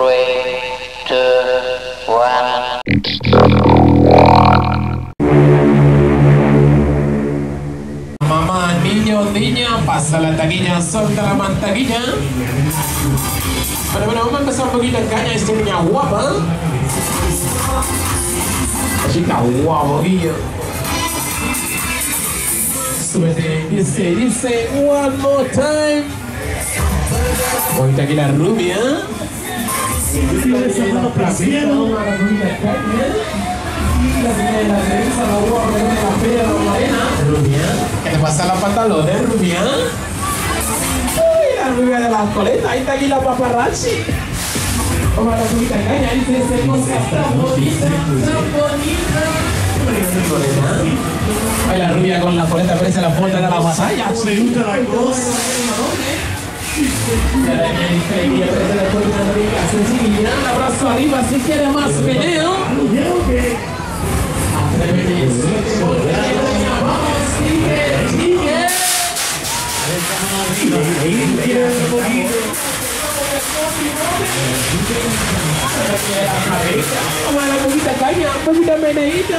Three, two, one. Mamá, niño, niña, pasa la taquilla, solta la mantaquilla. Bueno, bueno, vamos a empezar un poquito en caña, esta niña guapa. Chica guapo, guillo. Súbete, dice, dice, one more time. Ahorita aquí la rubia. ¿Qué te pasa pantalones, rubia? Uy, la rubia de las coletas, ahí está aquí la paparrachi. La rubita de caña, ese cosa tan bonita, tan bonita. Ay, la rubia con la coleta parece la puerta de la vasalla. Me gusta la cosa. Un abrazo arriba si quiere más video. Creo que Vamos a la poquita caña, poquita meneíta.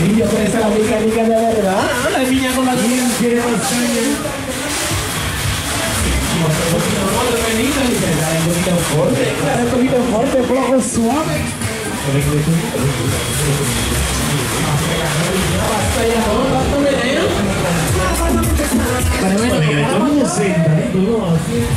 niño parece la de verdad. La niña con la ¿Quién quiere más poquito fuerte, suave. Mira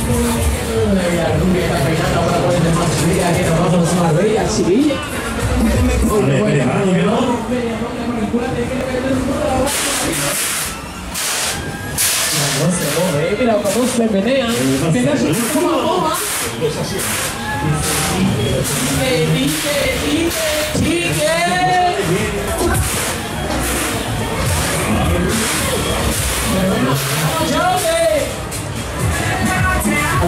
se menea. Tenga su como boba. Chique, chique, chique, chique. A ver, a ver, ¿cómo que no me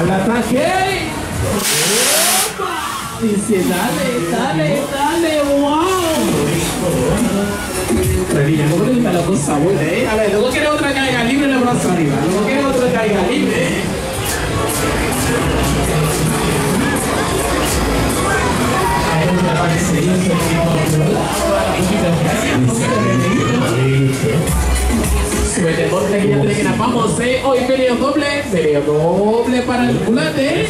Al ataque. ¡Opa! Dice, dale, dale, dale, wow. Revilla, ¿cómo le gusta la cosa buena, eh? A ver, luego quiere otra caiga libre en el brazo arriba. Luego quiere otra caiga libre. Doble, peleo doble para el culate.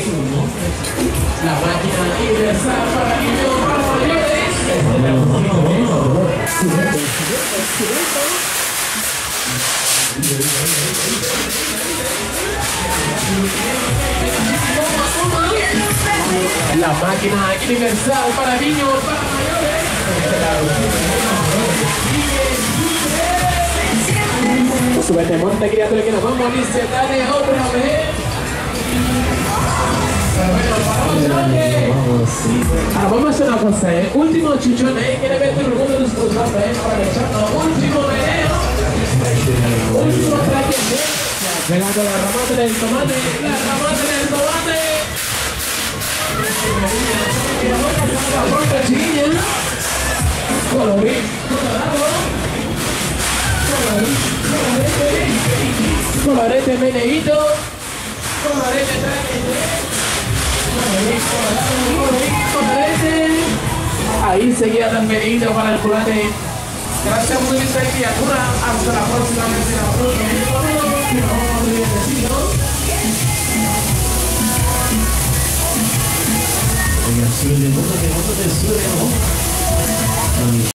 La máquina universal para mayores. La máquina universal para niños, para mayores. Súbete, monte, criatura, que nos vamos, dice, dale otra vez. Ahora vamos a hacer una cosa, ¿eh? Último chichón, ¿eh? ¿Quiere ver todo el mundo de sus cosas, eh? Para echarnos último meneo. Último traje, ¿eh? Pegando la ramata del tomate, la ramata del tomate. La ronda, chiquilla. Colorín, con arete meneíto, con arete Ahí seguía tan para el culate. Gracias por esta criatura, hasta la próxima vez. Oigan, sube, mótate, mótate, sube, ¿no?